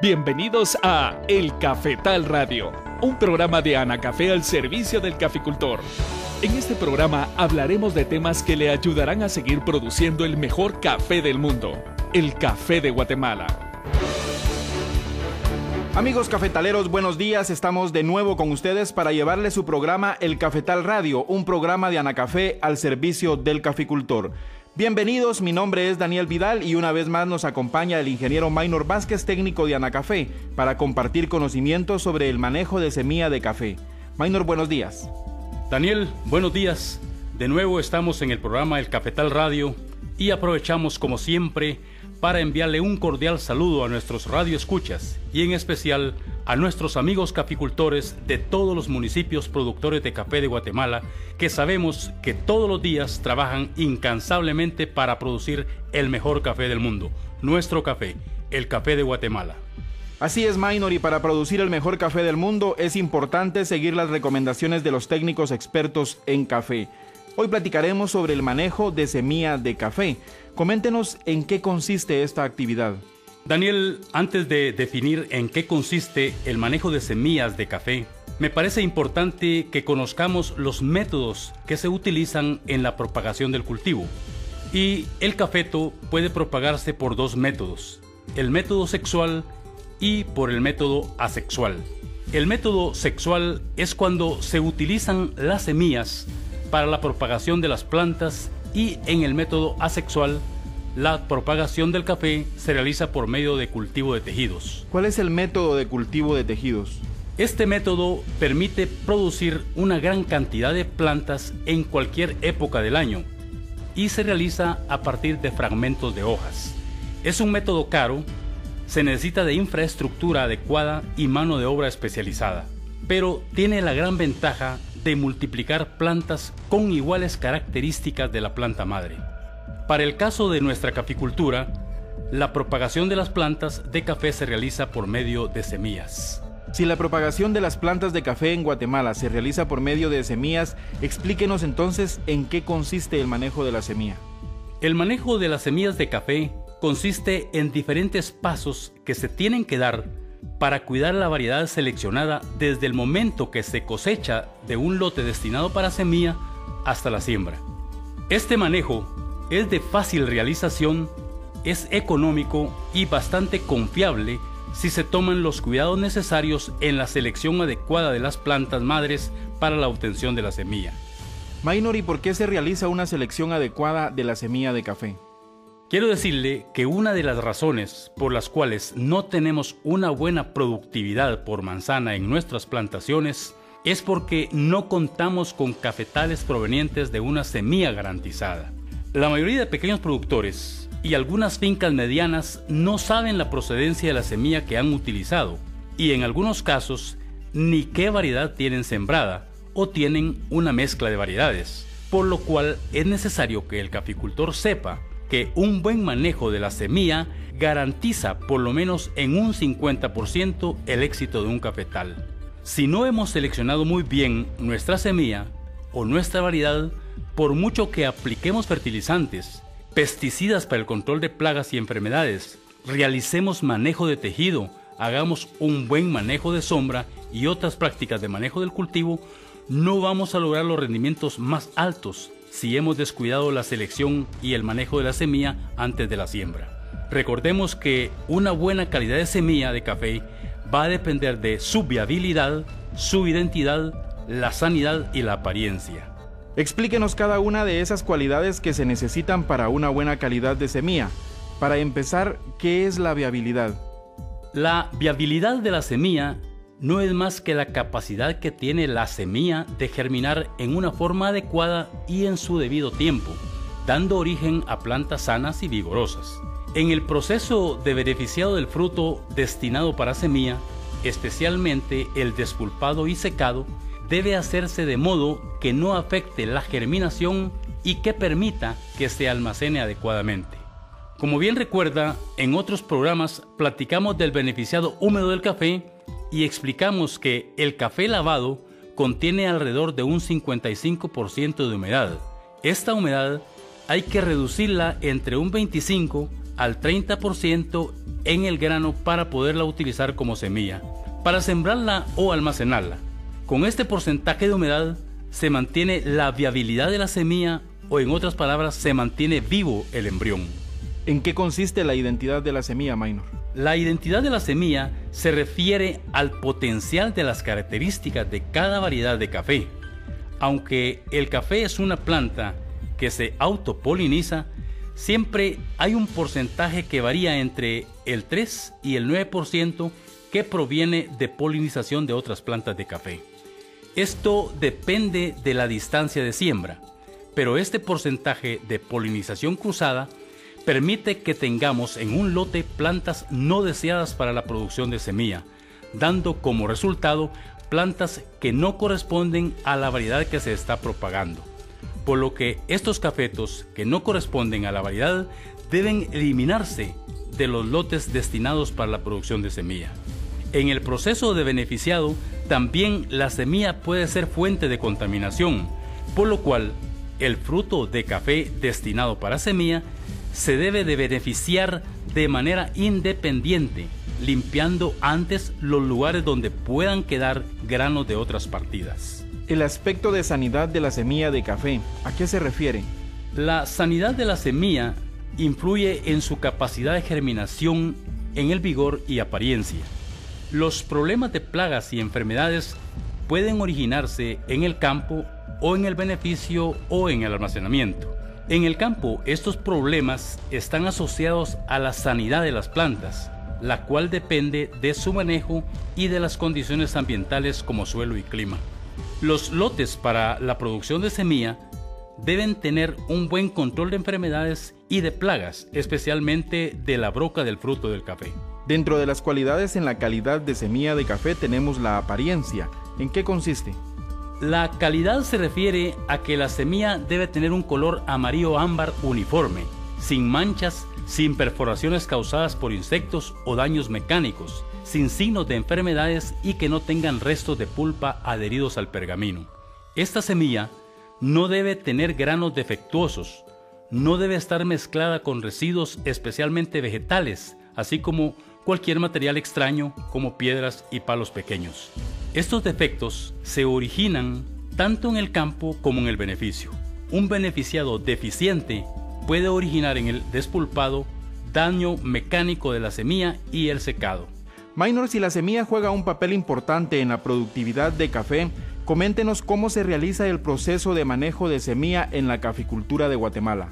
Bienvenidos a El Cafetal Radio, un programa de Ana Café al servicio del caficultor. En este programa hablaremos de temas que le ayudarán a seguir produciendo el mejor café del mundo, el café de Guatemala. Amigos cafetaleros, buenos días. Estamos de nuevo con ustedes para llevarles su programa El Cafetal Radio, un programa de Anacafé al servicio del caficultor. Bienvenidos, mi nombre es Daniel Vidal y una vez más nos acompaña el ingeniero Maynor Vázquez, técnico de Anacafé, para compartir conocimientos sobre el manejo de semilla de café. Maynor, buenos días. Daniel, buenos días. De nuevo estamos en el programa El Cafetal Radio y aprovechamos como siempre para enviarle un cordial saludo a nuestros radioescuchas y en especial a nuestros amigos caficultores de todos los municipios productores de café de Guatemala que sabemos que todos los días trabajan incansablemente para producir el mejor café del mundo, nuestro café, el café de Guatemala. Así es, Minor, y para producir el mejor café del mundo es importante seguir las recomendaciones de los técnicos expertos en café. Hoy platicaremos sobre el manejo de semilla de café. Coméntenos en qué consiste esta actividad. Daniel, antes de definir en qué consiste el manejo de semillas de café, me parece importante que conozcamos los métodos que se utilizan en la propagación del cultivo. Y el cafeto puede propagarse por dos métodos, el método sexual y por el método asexual. El método sexual es cuando se utilizan las semillas para la propagación de las plantas y en el método asexual la propagación del café se realiza por medio de cultivo de tejidos. ¿Cuál es el método de cultivo de tejidos? Este método permite producir una gran cantidad de plantas en cualquier época del año y se realiza a partir de fragmentos de hojas. Es un método caro, se necesita de infraestructura adecuada y mano de obra especializada, pero tiene la gran ventaja de multiplicar plantas con iguales características de la planta madre. Para el caso de nuestra caficultura, la propagación de las plantas de café se realiza por medio de semillas. Si la propagación de las plantas de café en Guatemala se realiza por medio de semillas, explíquenos entonces en qué consiste el manejo de la semilla. El manejo de las semillas de café consiste en diferentes pasos que se tienen que dar para cuidar la variedad seleccionada desde el momento que se cosecha de un lote destinado para semilla hasta la siembra. Este manejo es de fácil realización, es económico y bastante confiable si se toman los cuidados necesarios en la selección adecuada de las plantas madres para la obtención de la semilla. Maynor, ¿y por qué se realiza una selección adecuada de la semilla de café? Quiero decirle que una de las razones por las cuales no tenemos una buena productividad por manzana en nuestras plantaciones es porque no contamos con cafetales provenientes de una semilla garantizada. La mayoría de pequeños productores y algunas fincas medianas no saben la procedencia de la semilla que han utilizado y en algunos casos ni qué variedad tienen sembrada o tienen una mezcla de variedades, por lo cual es necesario que el caficultor sepa que un buen manejo de la semilla garantiza por lo menos en un 50% el éxito de un cafetal. Si no hemos seleccionado muy bien nuestra semilla o nuestra variedad, por mucho que apliquemos fertilizantes, pesticidas para el control de plagas y enfermedades, realicemos manejo de tejido, hagamos un buen manejo de sombra y otras prácticas de manejo del cultivo, no vamos a lograr los rendimientos más altos si hemos descuidado la selección y el manejo de la semilla antes de la siembra. Recordemos que una buena calidad de semilla de café va a depender de su viabilidad, su identidad, la sanidad y la apariencia. Explíquenos cada una de esas cualidades que se necesitan para una buena calidad de semilla. Para empezar, ¿qué es la viabilidad? La viabilidad de la semilla no es más que la capacidad que tiene la semilla de germinar en una forma adecuada y en su debido tiempo, dando origen a plantas sanas y vigorosas. En el proceso de beneficiado del fruto destinado para semilla, especialmente el despulpado y secado, debe hacerse de modo que no afecte la germinación y que permita que se almacene adecuadamente. Como bien recuerda, en otros programas platicamos del beneficiado húmedo del café y explicamos que el café lavado contiene alrededor de un 55% de humedad. Esta humedad hay que reducirla entre un 25 al 30% en el grano para poderla utilizar como semilla, para sembrarla o almacenarla. Con este porcentaje de humedad se mantiene la viabilidad de la semilla o en otras palabras se mantiene vivo el embrión. ¿En qué consiste la identidad de la semilla, Minor? La identidad de la semilla se refiere al potencial de las características de cada variedad de café. Aunque el café es una planta que se autopoliniza, siempre hay un porcentaje que varía entre el 3 y el 9% que proviene de polinización de otras plantas de café. Esto depende de la distancia de siembra, pero este porcentaje de polinización cruzada permite que tengamos en un lote plantas no deseadas para la producción de semilla, dando como resultado plantas que no corresponden a la variedad que se está propagando. Por lo que estos cafetos que no corresponden a la variedad deben eliminarse de los lotes destinados para la producción de semilla. En el proceso de beneficiado, también la semilla puede ser fuente de contaminación, por lo cual el fruto de café destinado para semilla se debe de beneficiar de manera independiente, limpiando antes los lugares donde puedan quedar granos de otras partidas. El aspecto de sanidad de la semilla de café, ¿a qué se refiere? La sanidad de la semilla influye en su capacidad de germinación, en el vigor y apariencia. Los problemas de plagas y enfermedades pueden originarse en el campo o en el beneficio o en el almacenamiento. En el campo, estos problemas están asociados a la sanidad de las plantas, la cual depende de su manejo y de las condiciones ambientales como suelo y clima. Los lotes para la producción de semilla deben tener un buen control de enfermedades y de plagas, especialmente de la broca del fruto del café. Dentro de las cualidades en la calidad de semilla de café tenemos la apariencia. ¿En qué consiste? La calidad se refiere a que la semilla debe tener un color amarillo ámbar uniforme, sin manchas, sin perforaciones causadas por insectos o daños mecánicos, sin signos de enfermedades y que no tengan restos de pulpa adheridos al pergamino. Esta semilla no debe tener granos defectuosos, no debe estar mezclada con residuos especialmente vegetales, así como cualquier material extraño como piedras y palos pequeños. Estos defectos se originan tanto en el campo como en el beneficio. Un beneficiado deficiente puede originar en el despulpado daño mecánico de la semilla y el secado. Minor, si la semilla juega un papel importante en la productividad de café, coméntenos cómo se realiza el proceso de manejo de semilla en la caficultura de Guatemala.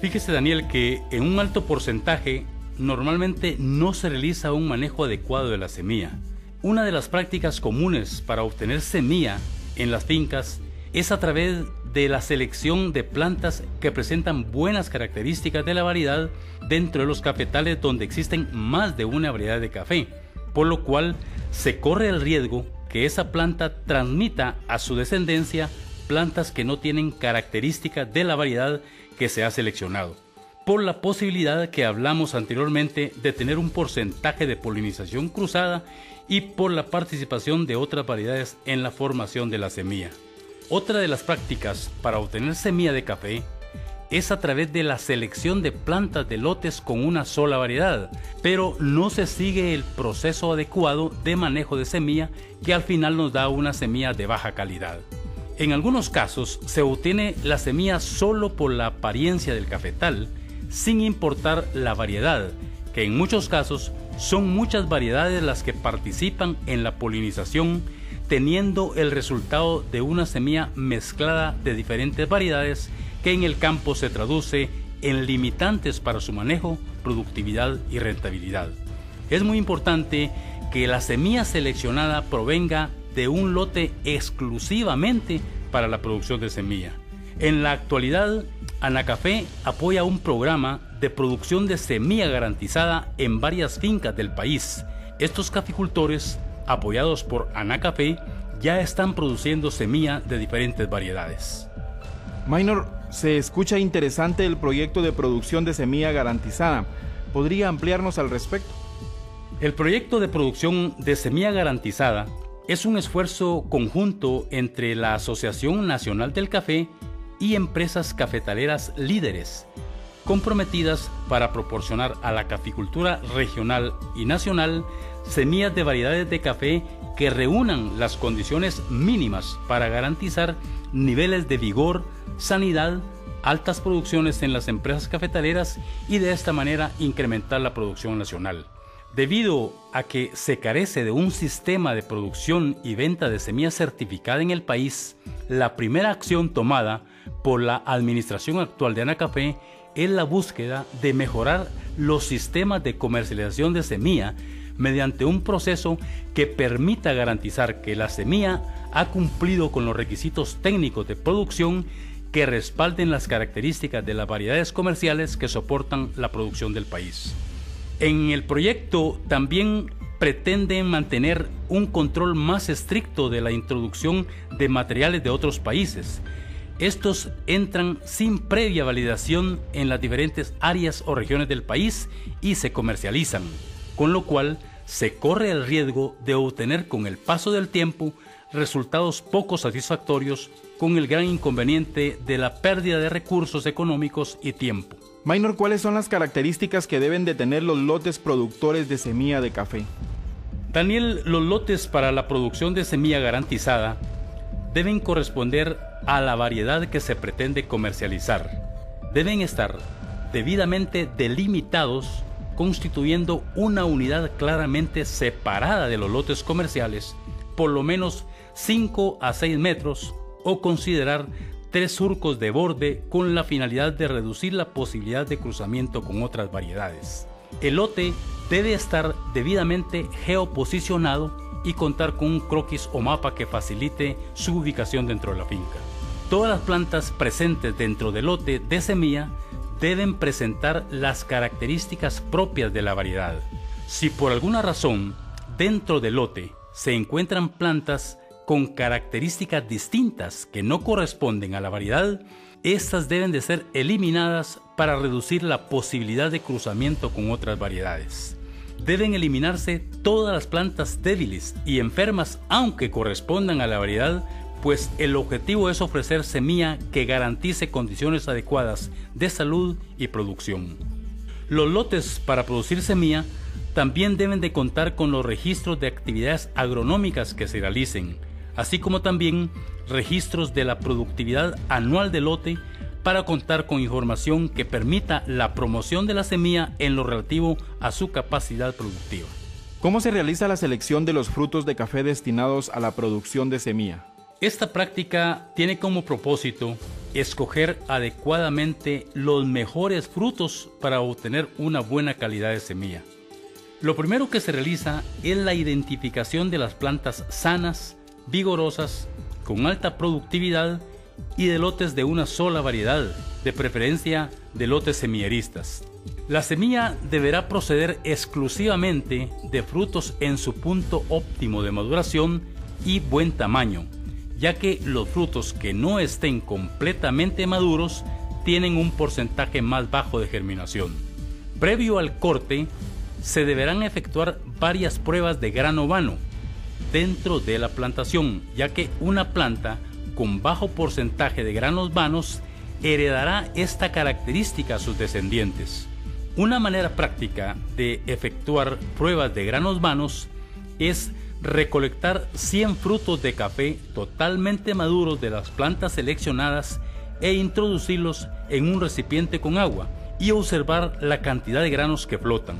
Fíjese Daniel que en un alto porcentaje normalmente no se realiza un manejo adecuado de la semilla. Una de las prácticas comunes para obtener semilla en las fincas es a través de la selección de plantas que presentan buenas características de la variedad dentro de los cafetales donde existen más de una variedad de café, por lo cual se corre el riesgo que esa planta transmita a su descendencia plantas que no tienen características de la variedad que se ha seleccionado por la posibilidad que hablamos anteriormente de tener un porcentaje de polinización cruzada y por la participación de otras variedades en la formación de la semilla. Otra de las prácticas para obtener semilla de café es a través de la selección de plantas de lotes con una sola variedad, pero no se sigue el proceso adecuado de manejo de semilla que al final nos da una semilla de baja calidad. En algunos casos se obtiene la semilla solo por la apariencia del cafetal, sin importar la variedad, que en muchos casos son muchas variedades las que participan en la polinización, teniendo el resultado de una semilla mezclada de diferentes variedades que en el campo se traduce en limitantes para su manejo, productividad y rentabilidad. Es muy importante que la semilla seleccionada provenga de un lote exclusivamente para la producción de semilla. En la actualidad, Anacafé apoya un programa de producción de semilla garantizada en varias fincas del país. Estos caficultores, apoyados por Anacafé, ya están produciendo semilla de diferentes variedades. Minor, se escucha interesante el proyecto de producción de semilla garantizada. ¿Podría ampliarnos al respecto? El proyecto de producción de semilla garantizada es un esfuerzo conjunto entre la Asociación Nacional del Café y empresas cafetaleras líderes, comprometidas para proporcionar a la caficultura regional y nacional semillas de variedades de café que reúnan las condiciones mínimas para garantizar niveles de vigor, sanidad, altas producciones en las empresas cafetaleras y de esta manera incrementar la producción nacional. Debido a que se carece de un sistema de producción y venta de semillas certificada en el país, la primera acción tomada por la administración actual de Anacafé es la búsqueda de mejorar los sistemas de comercialización de semilla mediante un proceso que permita garantizar que la semilla ha cumplido con los requisitos técnicos de producción que respalden las características de las variedades comerciales que soportan la producción del país. En el proyecto también pretenden mantener un control más estricto de la introducción de materiales de otros países. Estos entran sin previa validación en las diferentes áreas o regiones del país y se comercializan, con lo cual se corre el riesgo de obtener con el paso del tiempo resultados poco satisfactorios con el gran inconveniente de la pérdida de recursos económicos y tiempo. Minor, ¿cuáles son las características que deben de tener los lotes productores de semilla de café? Daniel, los lotes para la producción de semilla garantizada deben corresponder a la variedad que se pretende comercializar. Deben estar debidamente delimitados constituyendo una unidad claramente separada de los lotes comerciales, por lo menos 5 a 6 metros, o considerar tres surcos de borde con la finalidad de reducir la posibilidad de cruzamiento con otras variedades. El lote debe estar debidamente geoposicionado y contar con un croquis o mapa que facilite su ubicación dentro de la finca. Todas las plantas presentes dentro del lote de semilla deben presentar las características propias de la variedad. Si por alguna razón dentro del lote se encuentran plantas con características distintas que no corresponden a la variedad, estas deben de ser eliminadas para reducir la posibilidad de cruzamiento con otras variedades. Deben eliminarse todas las plantas débiles y enfermas aunque correspondan a la variedad, pues el objetivo es ofrecer semilla que garantice condiciones adecuadas de salud y producción. Los lotes para producir semilla también deben de contar con los registros de actividades agronómicas que se realicen, así como también registros de la productividad anual del lote para contar con información que permita la promoción de la semilla en lo relativo a su capacidad productiva. ¿Cómo se realiza la selección de los frutos de café destinados a la producción de semilla? Esta práctica tiene como propósito escoger adecuadamente los mejores frutos para obtener una buena calidad de semilla. Lo primero que se realiza es la identificación de las plantas sanas, vigorosas, con alta productividad y de lotes de una sola variedad, de preferencia de lotes semilleristas. La semilla deberá proceder exclusivamente de frutos en su punto óptimo de maduración y buen tamaño, ya que los frutos que no estén completamente maduros tienen un porcentaje más bajo de germinación. Previo al corte, se deberán efectuar varias pruebas de grano vano, dentro de la plantación, ya que una planta con bajo porcentaje de granos vanos heredará esta característica a sus descendientes. Una manera práctica de efectuar pruebas de granos vanos es recolectar 100 frutos de café totalmente maduros de las plantas seleccionadas e introducirlos en un recipiente con agua y observar la cantidad de granos que flotan.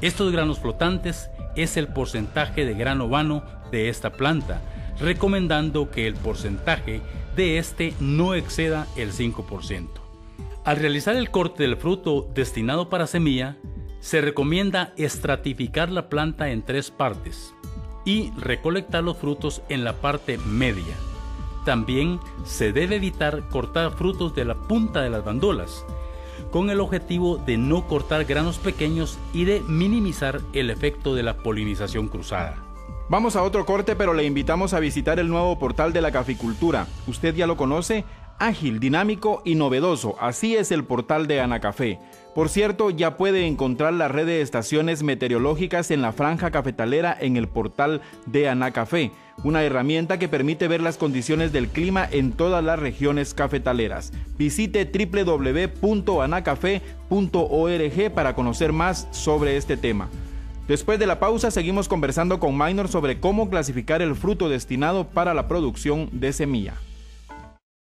Estos granos flotantes es el porcentaje de grano vano de esta planta, recomendando que el porcentaje de este no exceda el 5%. Al realizar el corte del fruto destinado para semilla, se recomienda estratificar la planta en tres partes y recolectar los frutos en la parte media. También se debe evitar cortar frutos de la punta de las bandolas, con el objetivo de no cortar granos pequeños y de minimizar el efecto de la polinización cruzada. Vamos a otro corte, pero le invitamos a visitar el nuevo portal de la caficultura. ¿Usted ya lo conoce? ágil, dinámico y novedoso. Así es el portal de Anacafé. Por cierto, ya puede encontrar la red de estaciones meteorológicas en la franja cafetalera en el portal de Anacafé, una herramienta que permite ver las condiciones del clima en todas las regiones cafetaleras. Visite www.anacafé.org para conocer más sobre este tema. Después de la pausa seguimos conversando con Minor sobre cómo clasificar el fruto destinado para la producción de semilla.